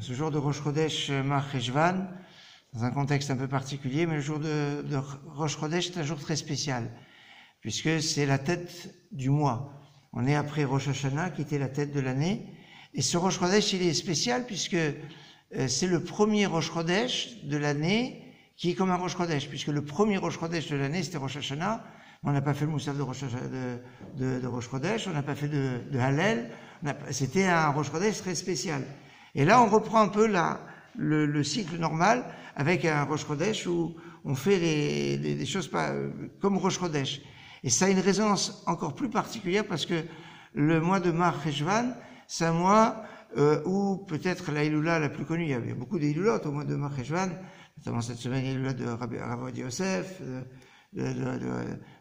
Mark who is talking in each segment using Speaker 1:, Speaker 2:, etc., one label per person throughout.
Speaker 1: Ce jour de Rosh Chodesh Mar Cheshvan, dans un contexte un peu particulier, mais le jour de, de Rosh Chodesh est un jour très spécial, puisque c'est la tête du mois. On est après Rosh Hashanah, qui était la tête de l'année, et ce Rosh Chodesh, il est spécial puisque euh, c'est le premier Rosh Chodesh de l'année qui est comme un Rosh Chodesh, puisque le premier Rosh Chodesh de l'année, c'était Rosh Hashanah, on n'a pas fait le Moussaf de Rosh, de, on n'a pas fait de, de Hallel, c'était un Rosh Chodesh très spécial. Et là, on reprend un peu le, le cycle normal avec un Rosh Chodesh où on fait les, les, des choses pas, comme Rosh Chodesh. Et ça a une résonance encore plus particulière parce que le mois de Mar Cheshvan, c'est un mois euh, où peut-être la Iloula la plus connue, il y avait beaucoup d'Iloulotes au mois de Mar Cheshvan, notamment cette semaine, l'Iloula de Rabbi Yosef, de, de, de,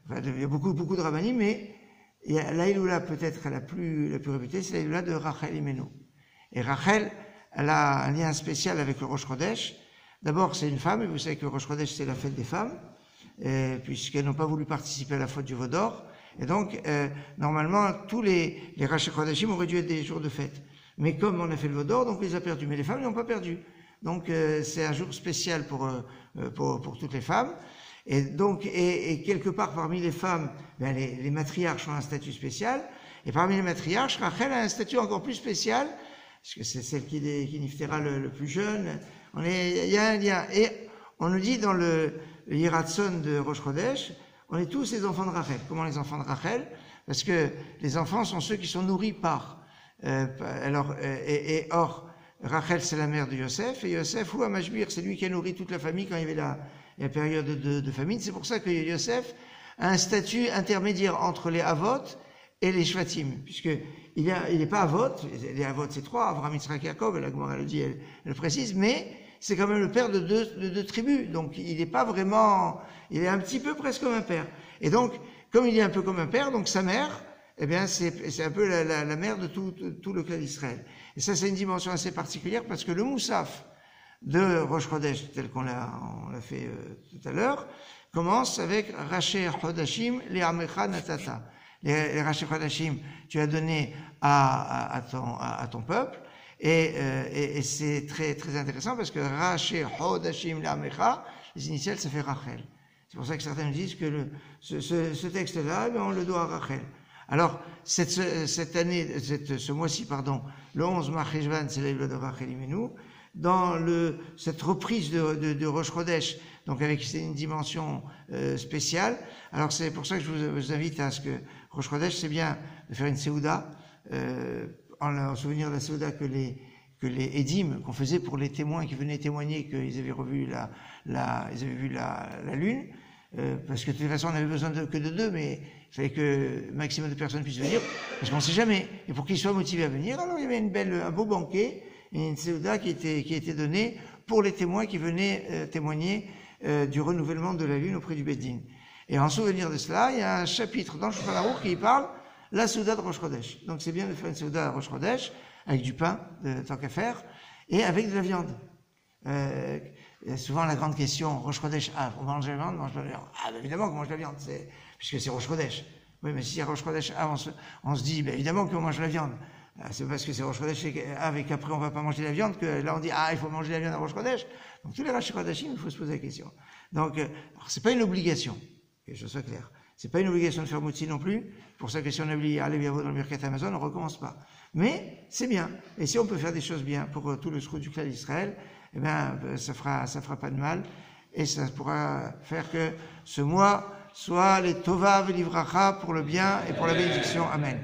Speaker 1: enfin, il y a beaucoup, beaucoup de Rabbanim, mais l'Aïloula peut-être la plus, la plus réputée, c'est l'Aïloula de Rachel Imenu. Et Rachel, elle a un lien spécial avec le Rosh Chodesh. D'abord, c'est une femme, et vous savez que le Rosh Chodesh, c'est la fête des femmes, puisqu'elles n'ont pas voulu participer à la faute du Vaudor. Et donc, euh, normalement, tous les, les Rachel Chodeshim auraient dû être des jours de fête. Mais comme on a fait le Vaudor, donc on les a perdus. Mais les femmes n'ont pas perdu. Donc, euh, c'est un jour spécial pour, euh, pour, pour toutes les femmes. Et donc, et, et, quelque part parmi les femmes, ben les, les, matriarches ont un statut spécial, et parmi les matriarches, Rachel a un statut encore plus spécial, parce que c'est celle qui, qui niftera le, le, plus jeune. On est, il y a un lien. Et on nous dit dans le, le Yiratson de Rosh Chodesh, on est tous les enfants de Rachel. Comment les enfants de Rachel? Parce que les enfants sont ceux qui sont nourris par. Euh, alors, et, et, or, Rachel c'est la mère de Yosef, et Yosef ou Amashbir, c'est lui qui a nourri toute la famille quand il y avait la, la période de, famine. C'est pour ça que Yosef a un statut intermédiaire entre les Avot et les Shvatim, puisque il n'est pas Avot, les Avot c'est trois, Avraham, Yitzhak, Yaakov, la Gemara le dit, elle, elle précise, mais c'est quand même le père de deux, de deux tribus, donc il n'est pas vraiment, il est un petit peu presque comme un père. Et donc, comme il est un peu comme un père, donc sa mère, eh bien, c'est un peu la, mère de tout, tout le clan d'Israël. Et ça, c'est une dimension assez particulière parce que le Moussaf, de Rosh Chodesh, tel qu'on l'a, on l'a fait euh, tout à l'heure, commence avec Raché Chodashim, les Amecha Natata. Les, Raché Chodashim, tu as donné à, à, ton, à, ton peuple, et, euh, et, c'est très, très intéressant parce que Raché Chodashim, les Amecha, les initiales, ça fait Rachel. C'est pour ça que certains disent que le, ce, ce, ce texte-là, on le doit à Rachel. Alors, cette, cette année, cette, ce mois-ci, pardon, le 11 Marcheshvan, c'est la de Rachel Imenu, dans le, cette reprise de, de, de Rosh Chodesh, donc avec une dimension euh, spéciale. Alors c'est pour ça que je vous, invite à ce que Rosh Chodesh, c'est bien de faire une Seouda, euh, en, en, souvenir de la Seouda que les que les édimes qu'on faisait pour les témoins qui venaient témoigner qu'ils avaient revu la, la ils avaient vu la, la lune, euh, parce que de toute façon on avait besoin de, que de deux, mais il fallait que maximum de personnes puissent venir, parce qu'on ne sait jamais. Et pour qu'ils soient motivés à venir, alors il y avait une belle, un beau banquet une Seuda qui était, qui donnée pour les témoins qui venaient euh, témoigner euh, du renouvellement de la lune auprès du Bédine. Et en souvenir de cela, il y a un chapitre dans le Shulchan qui parle la Souda de Rosh Chodesh. Donc c'est bien de faire une Souda à Rosh Chodesh avec du pain, de, tant qu'à faire, et avec de la viande. Euh, souvent la grande question, Rosh Chodesh, ah, on mange la viande, on mange la viande. Ah, ben, évidemment qu'on mange la viande, c'est, puisque c'est Rosh Chodesh. Oui, mais si à Rosh Chodesh, ah, on, se, on se dit, ben, évidemment qu'on mange la viande. Ah, c'est parce que c'est Rosh Chodesh avec après on va pas manger la viande que là on dit ah il faut manger la viande à Rosh Chodesh. Donc tous les Rosh Chodeshim il faut se poser la question. Donc euh, c'est pas une obligation que je sois clair. C'est pas une obligation de faire moutsi non plus. Pour ça que si on oublie aller bien dans le Mercat Amazon on recommence pas. Mais c'est bien. Et si on peut faire des choses bien pour euh, tout le scrut du clan d'Israël, eh euh, ça fera ça fera pas de mal et ça pourra faire que ce mois soit les Tova Velivracha pour le bien et pour la bénédiction. Amen.